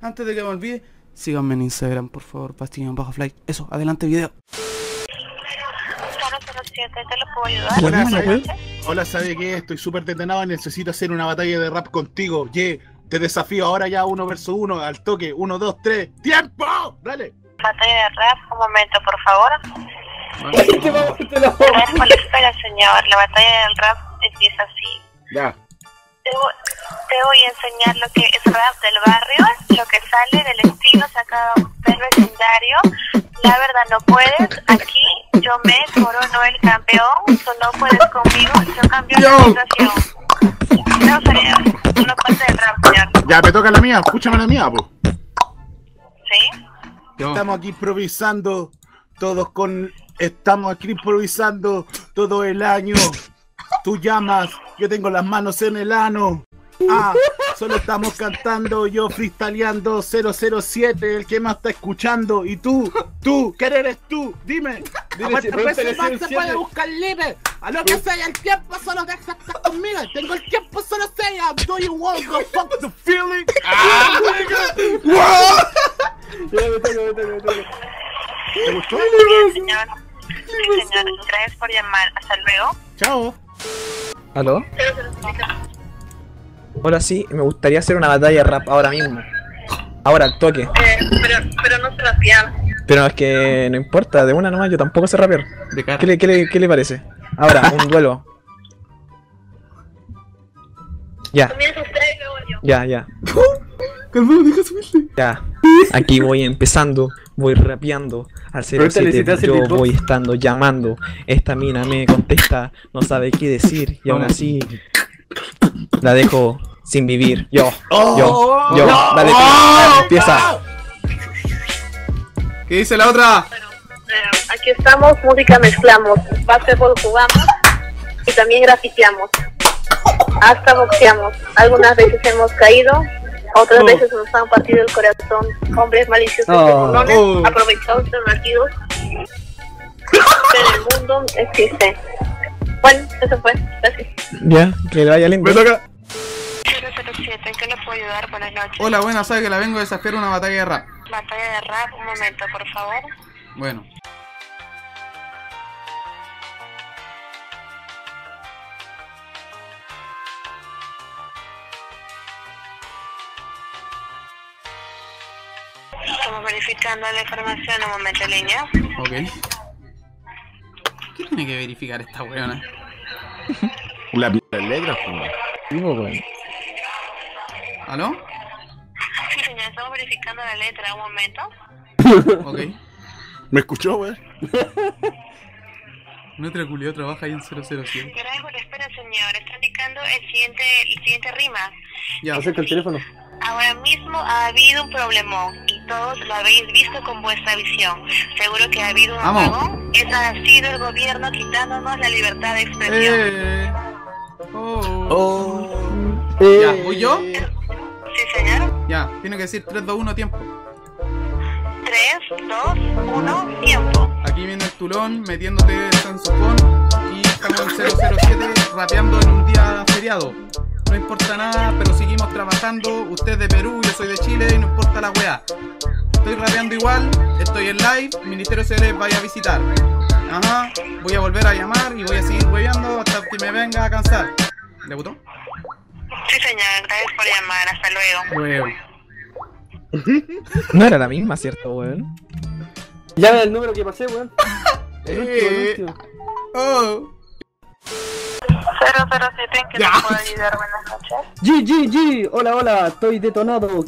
antes de que me olvide, síganme en Instagram, por favor, Bastión Bajo Flight. Eso, adelante video. 007, ¿te lo puedo ayudar? Hola, ¿sabe? Hola, ¿sabe qué? Estoy súper detenado, necesito hacer una batalla de rap contigo. Ye, te desafío ahora ya uno versus uno, al toque. Uno, dos, tres. ¡Tiempo! Dale. Batalla de rap, un momento, por favor. Gracias por la espera, señor. La batalla del rap empieza así. Ya. Voy, te voy a enseñar lo que es rap del barrio, lo que sale del estilo sacado del vecindario. La verdad no puedes, aquí yo me corono el campeón, tú no puedes conmigo, yo cambio la situación. No, señor, no el rap, señor. Ya, me toca la mía. Escúchame la mía, po. ¿Sí? Estamos aquí improvisando. Todos con. Estamos aquí improvisando todo el año. Tú llamas, yo tengo las manos en el ano. Ah, solo estamos cantando, yo freestyleando 007, el que más está escuchando. Y tú, tú, ¿quién eres tú? Dime. Dile, ¿A cuántas si- pregúntale veces más se 07? puede buscar libre? A lo que sea el tiempo, solo deja estar conmigo. Tengo el tiempo, solo sea. Do you want to fuck the feeling? Ah, Ya, me toca, me toca, me toca. ¿Te gustó? Sí, señor. Sí, señor. Gracias por llamar. Hasta luego. Chao. ¿Aló? Hola, sí, me gustaría hacer una batalla rap ahora mismo. Ahora, al toque. pero, pero no se la pian. Pero es que no importa, de una nomás, yo tampoco sé rapear. De cara. ¿Qué le, qué le, qué le parece? Ahora, un duelo. Ya, Comienza usted y luego yo. ya, ya. Calmado, deja subirte. Ya. Aquí voy empezando, voy rapeando. Al Pregúntale si te 07 hace yo voy estando llamando. Esta mina me contesta, no sabe qué decir. Y aún así la dejo sin vivir. Yo, yo, yo. Dale, tú, empieza. ¿Qué dice la otra? Eh, aquí estamos, música mezclamos, básquetbol jugamos y también grafiteamos. Hasta boxeamos. Algunas veces hemos caído, otras Oh. veces nos han partido el corazón. Hombres maliciosos y Oh. Oh. aprovechados y nacidos. Pero el mundo existe. Bueno, eso fue. Gracias. Ya, que le vaya. Me toca. 007, ¿en qué le puedo ayudar? Buenas noches. Hola, buena, sabe que la vengo a desafiar una batalla de rap. Batalla de rap, un momento, por favor. Bueno. Estamos verificando la información, un momento, línea. Ok. ¿Qué tiene que verificar esta weona? La letra, Digo, weón. ¿Aló? Sí, señor, estamos verificando la letra, un momento. Ok. ¿Me escuchó, güey? Nuestra culiao trabaja ahí en 007. Gracias por la espera, señor. Está indicando el siguiente, el siguiente rima. Ya. Acerca el teléfono. Ahora mismo ha habido un problemón y todos lo habéis visto con vuestra visión. Seguro que ha habido un Vamos. apagón. Es ha sido el gobierno quitándonos la libertad de expresión. Eh. Oh. Oh. Ya, ¿voy yo? Ya, tiene que decir 3, 2, 1, tiempo. 3, 2, 1, tiempo. Aquí viene el tulón metiéndote el sansofón y estamos en 007 rapeando en un día feriado. No importa nada, pero seguimos trabajando. Usted es de Perú, yo soy de Chile y no importa la weá. Estoy rapeando igual, estoy en live, Ministerio se les vaya a visitar. Ajá, voy a volver a llamar y voy a seguir hueveando hasta que me venga a cansar. ¿Le gustó? Sí, señor. Gracias por llamar. Hasta luego. No era la misma, ¿cierto, weón? Llame el número que pasé, weón. El último, el Eh. último. Oh. 007, ¿en qué Ya. te puedo ayudar? Buenas noches. G, G, G. Hola, hola. Estoy detonado.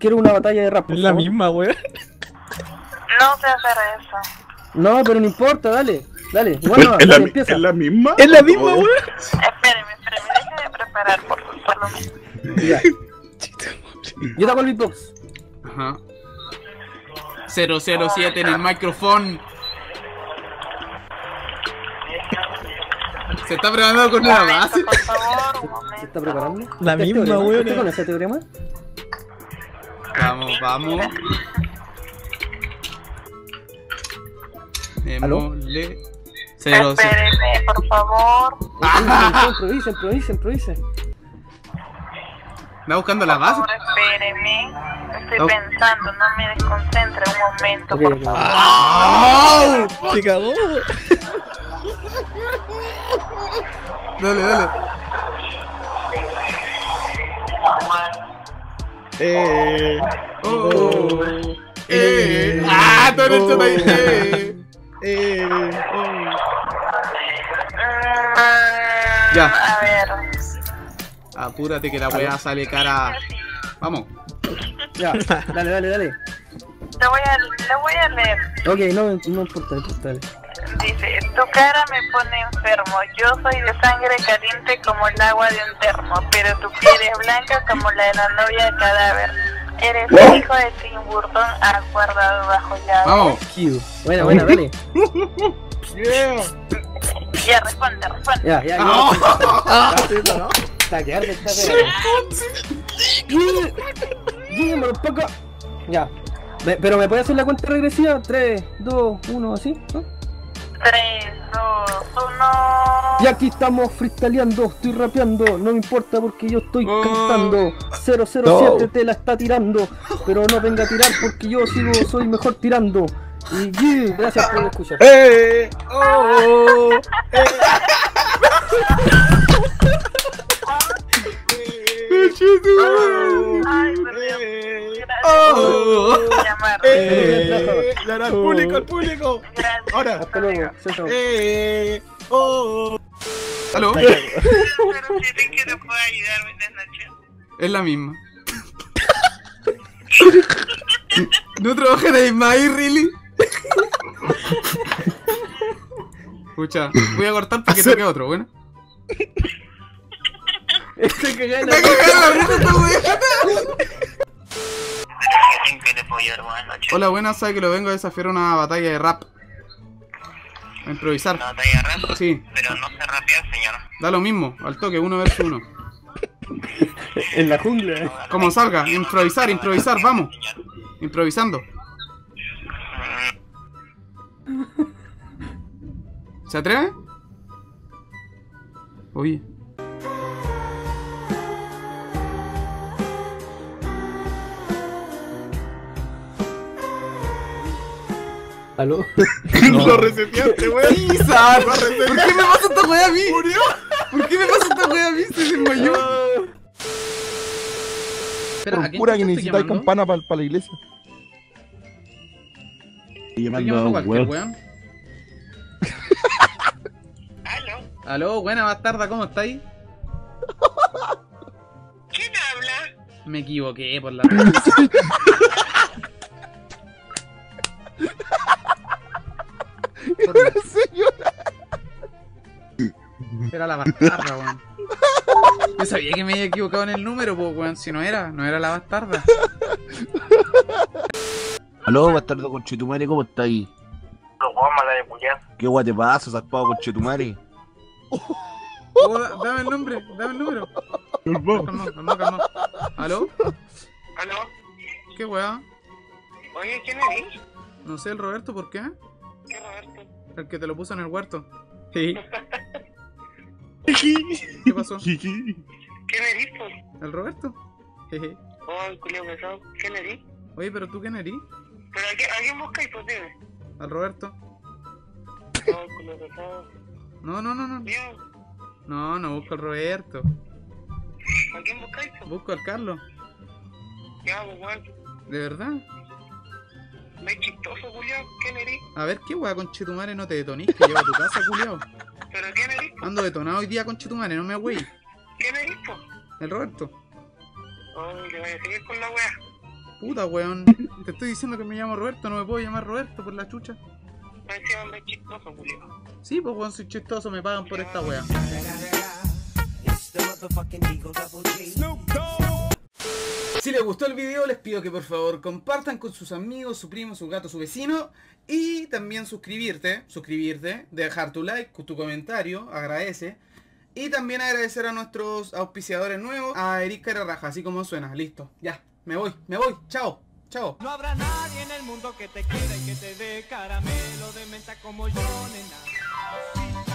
Quiero una batalla de rap. Es la misma, weón. No sé hacer eso. No, pero no importa, dale. Dale. Bueno, ¿Es, la, dale, empieza. es la misma? Es la misma, weón. Espéreme, Yo te hago el beatbox. Ajá. 007 en el micrófono. Se está preparando con una base. Por favor, un ¿Se está preparando? La ¿Este misma, weón. ¿Usted conoce ese teorema? Vamos, vamos. ¿Aló? Démosle. 0 Espéreme, por favor. Improvisa, improvisa, improvisa, improvisa. ¿Está buscando la Por base? favor, espéreme. Estoy Oh. pensando, no me desconcentre un momento, por favor. ¡Se cagó! Dale, dale. Eh, Oh. Eh. Ah, todo el chat ahí. Eh. eh. Mm, Ya. A ver. Apúrate que la weá sale cara. Vamos. Ya, dale, dale, dale. Le voy a, le voy a leer. Ok, no, no importa, no importa. dale. Dice, tu cara me pone enfermo. Yo soy de sangre caliente como el agua de un termo, pero tu piel es blanca como la de la novia de cadáver. Eres el hijo de Tim Burton aguardado bajo llave. Vamos. Kido. Buena, buena, dale. Ya, responde, responde. Ya, ya, ya. Ah. Está que arde esta Dígamelo, poco. Ya. Me- Pero me puede hacer la cuenta regresiva? 3, 2, 1, así. ¿no? 3, 2, 1. Y aquí estamos freestyleando, estoy rapeando, no me importa porque yo estoy Oh. cantando. 007 te la está tirando, pero no venga a tirar porque yo sigo, soy mejor tirando. Y yeah, gracias por escuchar. ¡Eh! ¡Oh! Ay, perdón. Gracias Oh. por llamar. Eh, dale al público, al público. Gracias. Ahora. Hasta luego. Eh, oh. ¿Aló? Pero si te quiero puedo ayudar, buenas noches. Es la misma. ¿No trabajan en My Really? Escucha, voy a cortar para que toque otro, bueno. Este que gana. ¡Me cagaron la risa. Hola, buenas, sabe que lo vengo a desafiar a una batalla de rap. A improvisar. ¿Una batalla rap? Sí, Pero no se rapea, señor. da lo mismo, al toque, uno versus uno. En la jungla. Como salga, improvisar, improvisar, vamos. Improvisando. ¿Se atreve? Oye. ¿Aló? Lo reseteaste, weón. ¡Isa! ¿Por qué me pasa esta wea a mí? ¿Murió? ¿Por qué me pasa esta wea a mí? Se desmayó. Espera, ¿a chucha que necesitáis campana para la iglesia. Estoy llamando a cualquier weón. ¿Aló? Aló, buena bastarda, ¿cómo estáis? ¿Quién habla? Me equivoqué por la Era la bastarda, weón. Yo sabía que me había equivocado en el número, pues, weón. Si no era, no era la bastarda. Aló, bastardo con Chetumare, ¿cómo está ahí? De. ¿Qué guay te pasa, zarpado con Chetumare? Oh, da- dame el nombre, dame el número. Calma, calma, calma. ¿Aló? ¿Aló? ¿Qué weá? Oye, ¿quién eres? No sé, el Roberto, ¿por qué? ¿Qué Roberto? El que te lo puso en el huerto. Sí. ¿Qué pasó? ¿Quién eres, pues? ¿El Roberto? Jeje. Oh, el culio pesado. ¿Quién eres? Oye, pero tú quién eres? ¿Pero a quién, a quién buscáis, pues dime? ¿Al Roberto? Oh, el culio pesado. No, no, no, no. No, no busco al Roberto. ¿a quién buscáis, pues? Busco al Carlos. Ya, pues, weón. ¿De verdad? Me es chistoso, culiao. ¿Quién eres? A ver, ¿qué weá con Chetumare no te detonís que llevo a tu casa, culiao? ¿Pero quién eres? Ando detonado hoy día con Chetumare, no me wey. ¿Quién eres, pues? El Roberto. Oh, le voy a seguir con la wea. Puta, weón. Te estoy diciendo que me llamo Roberto, no me puedo llamar Roberto por la chucha. Me es chistoso, culiao. Sí, pues weón, soy chistoso, me pagan por esta wea. Si les gustó el video, les pido que por favor compartan con sus amigos, su primo, su gato, su vecino. Y también suscribirte, suscribirte, dejar tu like, tu comentario, agradece. Y también agradecer a nuestros auspiciadores nuevos, a Eric Cararraja, así como suena, listo. Ya, me voy, me voy, chao, chao. No habrá nadie en el mundo que te quiera y que te dé caramelo de menta como yo, nena.